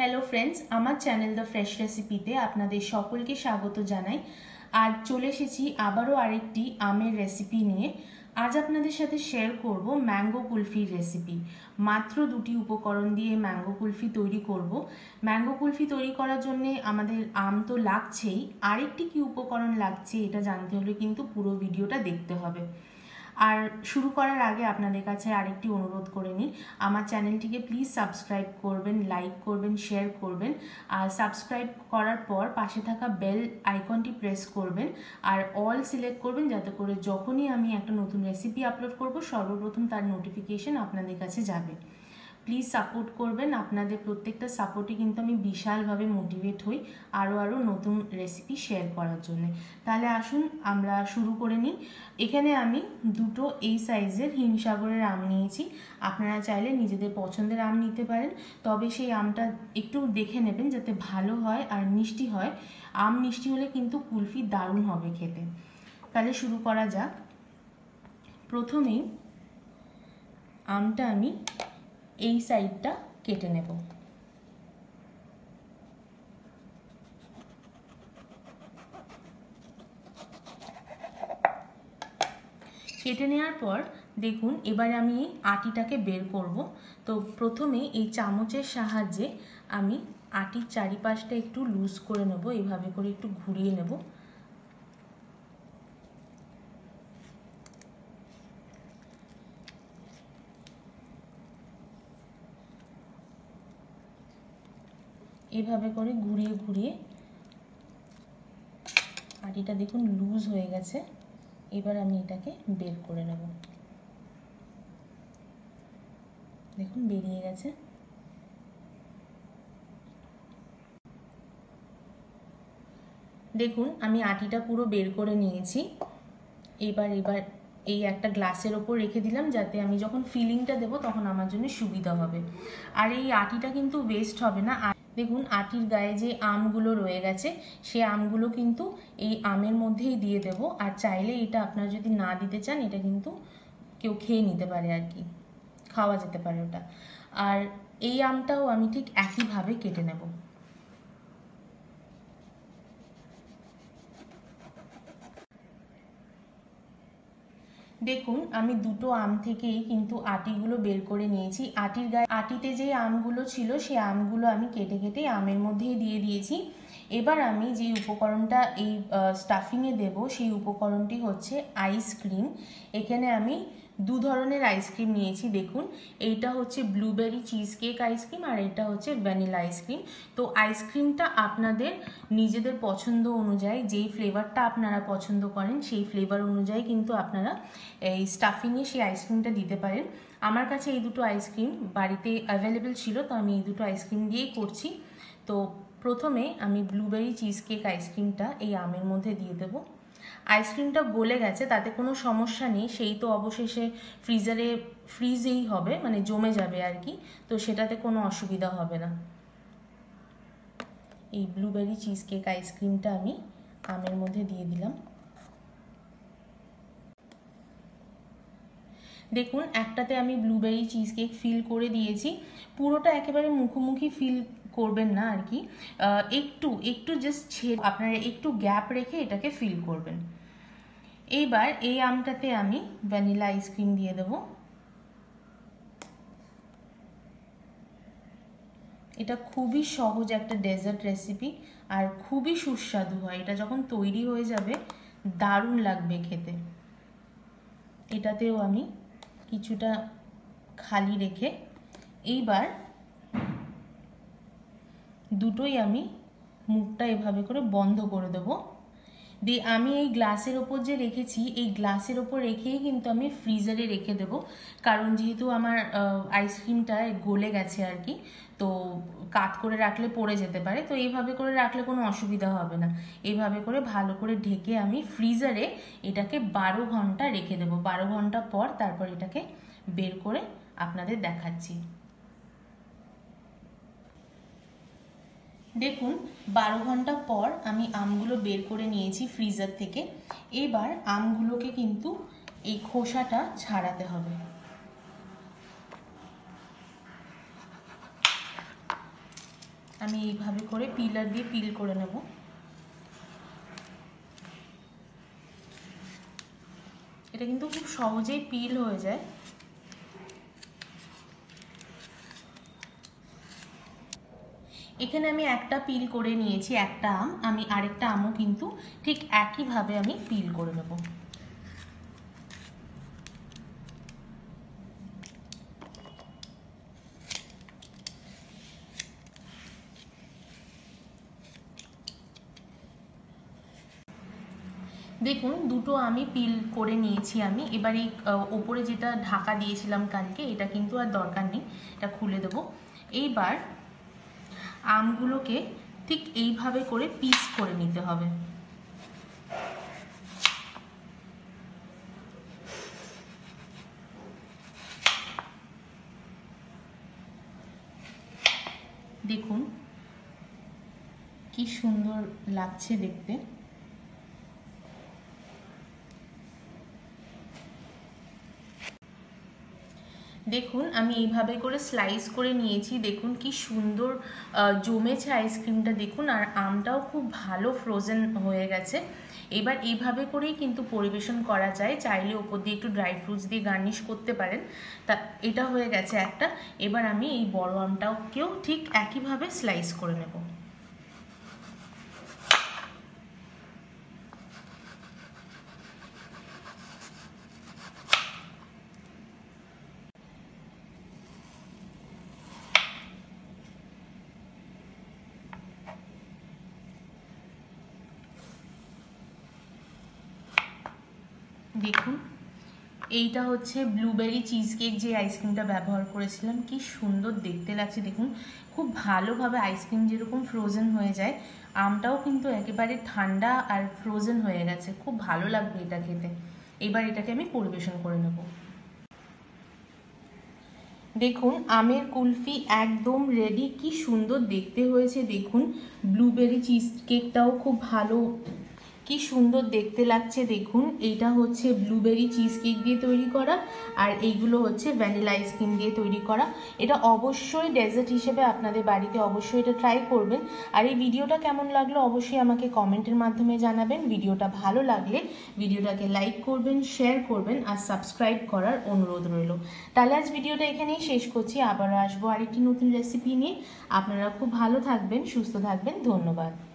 Hello friends আমার channel the fresh রেসিপিতে আপনাদের সকলকে স্বাগত জানাই। আজ চলে এসেছি আবারও আরেকটি আমের রেসিপি নিয়ে। আজ আপনাদের সাথে শেয়ার করব ম্যাঙ্গো কুলফির রেসিপি মাত্র দুটি উপকরণ দিয়ে ম্যাঙ্গো কুলফি তৈরি করব। ম্যাঙ্গো কুলফি তৈরি করার জন্য আমাদের আম তো লাগছেই। আরেকটি কি উপকরণ লাগছে এটা জানতে হলে কিন্তু পুরো ভিডিওটা দেখতে হবে। আর শুরু করার আগে আপনাদের কাছে আরেকটি অনুরোধ করে নিই। আমার চ্যানেলটিকে প্লিজ সাবস্ক্রাইব করবেন লাইক করবেন শেয়ার করবেন। আর সাবস্ক্রাইব করার পর পাশে থাকা বেল আইকনটি প্রেস করবেন। আর অল সিলেক্ট করবেন যাতে করে যখনই আমি একটা নতুন রেসিপি আপলোড করব, সর্বপ্রথম তার নোটিফিকেশন আপনাদের কাছে যাবে। প্লিজ সাপোর্ট করবেন। আপনাদের প্রত্যেকটা সাপোর্টে কিন্তু আমি বিশালভাবে মোটিভেট হই আরও আরও নতুন রেসিপি শেয়ার করার জন্য। তাহলে আসুন, আমরা শুরু করে নিই। এখানে আমি দুটো এই সাইজের হিমসাগরের আম নিয়েছি। আপনারা চাইলে নিজেদের পছন্দের আম নিতে পারেন। তবে সেই আমটা একটু দেখে নেবেন যাতে ভালো হয় আর মিষ্টি হয়। আম মিষ্টি হলে কিন্তু কুলফি দারুণ হবে খেতে। তাহলে শুরু করা যাক। প্রথমেই আমটা আমি এই সাইডটা কেটে নেব। কেটে নেওয়ার পর দেখুন, এবারে আমি এই আটিটাকে বের করব। তো প্রথমে এই চামচের সাহায্যে আমি আটির চারিপাশটা একটু লুজ করে নেব, এভাবে করে একটু ঘুরিয়ে নেব। এভাবে করে ঘুরিয়ে ঘুরিয়ে। আটিটা দেখুন লুজ হয়ে গেছে। এবার আমি এটাকে বের করে নেব। দেখুন বেরিয়ে গেছে। দেখুন আমি আটিটা পুরো বের করে নিয়েছি। এবার এবার এই একটা গ্লাসের ওপর রেখে দিলাম যাতে আমি যখন ফিলিংটা দেবো তখন আমার জন্য সুবিধা হবে। আর এই আটিটা কিন্তু ওয়েস্ট হবে না। দেখুন, আটির গায়ে যে আমগুলো রয়ে গেছে, সে আমগুলো কিন্তু এই আমের মধ্যেই দিয়ে দেব। আর চাইলে এটা আপনারা যদি না দিতে চান, এটা কিন্তু কেউ খেয়ে নিতে পারে আর কি। খাওয়া যেতে পারে ওটা। আর এই আমটাও আমি ঠিক একইভাবে কেটে নেব। দেখুন, আমি দুটো আম থেকেই কিন্তু আটিগুলো বের করে নিয়েছি। আটির গায়ে, আটিতে যে আমগুলো ছিল, সে আমগুলো আমি কেটে কেটে আমের মধ্যেই দিয়ে দিয়েছি। এবার আমি যে উপকরণটা এই স্টাফিংয়ে দেব, সেই উপকরণটি হচ্ছে আইসক্রিম এখানে আমি দু ধরনের আইসক্রিম নিয়েছি, দেখুন। এইটা হচ্ছে blueberry cheese cake ice cream আর এটা হচ্ছে ভ্যানিলা আইসক্রিম তো আইসক্রিমটা আপনাদের নিজেদের পছন্দ অনুযায়ী, যেই ফ্লেভারটা আপনারা পছন্দ করেন, সেই ফ্লেভার অনুযায়ী কিন্তু আপনারা এই স্টাফিংয়ে সেই আইসক্রিমটা দিতে পারেন। আমার কাছে এই দুটো আইসক্রিম বাড়িতে অ্যাভেলেবেল ছিল, তো আমি এই দুটো আইসক্রিম দিয়েই করছি। তো প্রথমে আমি ব্লুবেরি চিজ কেক আইসক্রিমটা এই আমের মধ্যে দিয়ে দেবো। আইসক্রিমটা গলে গেছে, তাতে কোনো সমস্যা নেই, সেই তো অবশেষে ফ্রিজারে ফ্রিজেই হবে মানে জমে যাবে আর কি, তো সেটাতে কোনো অসুবিধা হবে না। এই ব্লুবেরি চিজ কেক আইসক্রিমটা আমি আমের মধ্যে দিয়ে দিলাম। দেখুন, একটাতে আমি ব্লুবেরি চিজ কেক ফিল করে দিয়েছি, পুরোটা একেবারে মুখোমুখি ফিল করবেন না আর কি। একটু একটু জাস্ট ছেড়ে আপনারা একটু গ্যাপ রেখে এটাকে ফিল করবেন। এইবার এই আমটাতে আমি ভ্যানিলা আইসক্রিম দিয়ে দেব। এটা খুবই সহজ একটা ডেজার্ট রেসিপি আর খুবই সুস্বাদু হয়। এটা যখন তৈরি হয়ে যাবে, দারুণ লাগবে খেতে। এটাতেও আমি কিছুটা খালি রেখে এইবার দুটোই আমি মুখটা এভাবে করে বন্ধ করে দেবো। দিয়ে আমি এই গ্লাসের ওপর যে রেখেছি, এই গ্লাসের ওপর রেখেই কিন্তু আমি ফ্রিজারে রেখে দেব। কারণ যেহেতু আমার আইসক্রিমটা গলে গেছে আর কি, তো কাত করে রাখলে পড়ে যেতে পারে। তো এইভাবে করে রাখলে কোনো অসুবিধা হবে না। এইভাবে করে ভালো করে ঢেকে আমি ফ্রিজারে এটাকে বারো ঘণ্টা রেখে দেবো। বারো ঘণ্টা পর তারপর এটাকে বের করে আপনাদের দেখাচ্ছি। দেখুন, বারো ঘণ্টা পর আমি আমগুলো বের করে নিয়েছি ফ্রিজার থেকে। এবার আমগুলোকে কিন্তু এই খোসাটা ছাড়াতে হবে। আমি এইভাবে করে পিলার দিয়ে পিল করে নেব। এটা কিন্তু খুব সহজেই পিল হয়ে যায়। এখানে আমি একটা পিল করে নিয়েছি, একটা আম। আমি আরেকটা আমও কিন্তু ঠিক একইভাবে আমি পিল করে নেব। দেখুন, দুটো আমি পিল করে নিয়েছি আমি। এবার এই ওপরে যেটা ঢাকা দিয়েছিলাম কালকে, এটা কিন্তু আর দরকার নেই, এটা খুলে দেবো। এইবার আমগুলোকে ঠিক এইভাবে করে পিস করে নিতে হবে। দেখুন কি সুন্দর লাগছে দেখতে। দেখুন, আমি এইভাবে করে স্লাইস করে নিয়েছি। দেখুন কি সুন্দর জমেছে আইসক্রিমটা দেখুন, আর আমটাও খুব ভালো ফ্রোজেন হয়ে গেছে। এবার এইভাবে করেই কিন্তু পরিবেশন করা যায়। চাইলে ওপর দিয়ে একটু ড্রাই ফ্রুটস দিয়ে গার্নিশ করতে পারেন। তা, এটা হয়ে গেছে একটা। এবার আমি এই বড় আমটাকেও ঠিক একইভাবে স্লাইস করে নেব। দেখুন, এইটা হচ্ছে ব্লুবেরি চিজ কেক যে আইসক্রিমটা ব্যবহার করেছিলাম। কি সুন্দর দেখতে লাগছে, দেখুন। খুব ভালোভাবে আইসক্রিম যেরকম ফ্রোজেন হয়ে যায়, আমটাও কিন্তু একেবারে ঠান্ডা আর ফ্রোজেন হয়ে গেছে। খুব ভালো লাগবে এটা খেতে। এবার এটাকে আমি পরিবেশন করে নেব। দেখুন, আমের কুলফি একদম রেডি কি সুন্দর দেখতে হয়েছে, দেখুন। ব্লুবেরি চিজ কেকটাও খুব ভালো কি সুন্দর দেখতে লাগছে দেখুন। এইটা হচ্ছে ব্লুবেরি চিজ কেক দিয়ে তৈরি করা আর এইগুলো হচ্ছে ভ্যানিলা আইসক্রিম দিয়ে তৈরি করা। এটা অবশ্যই ডেজার্ট হিসেবে আপনাদের বাড়িতে অবশ্যই এটা ট্রাই করবেন। আর এই ভিডিওটা কেমন লাগল অবশ্যই আমাকে কমেন্টের মাধ্যমে জানাবেন। ভিডিওটা ভালো লাগলে ভিডিওটাকে লাইক করবেন শেয়ার করবেন আর সাবস্ক্রাইব করার অনুরোধ রইল। তাহলে আজ ভিডিওটা এখানেই শেষ করছি। আবারও আসব আরেকটি নতুন রেসিপি নিয়ে। আপনারা খুব ভালো থাকবেন, সুস্থ থাকবেন। ধন্যবাদ।